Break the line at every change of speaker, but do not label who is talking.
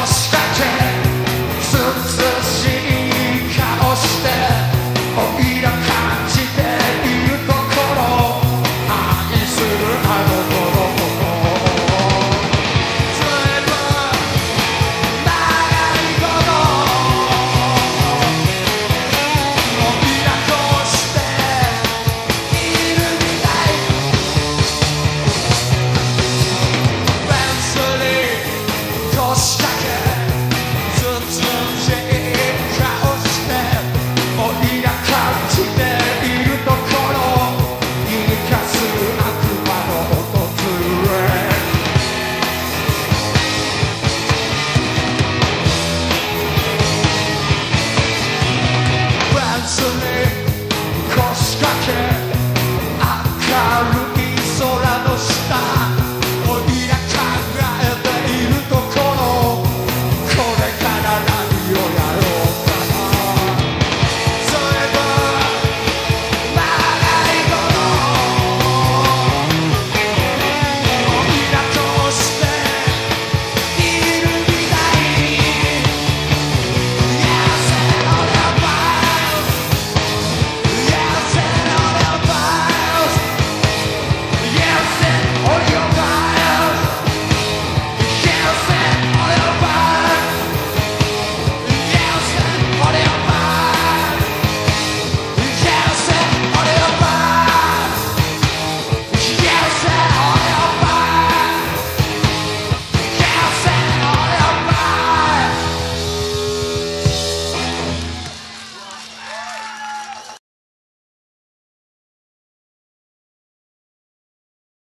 lost.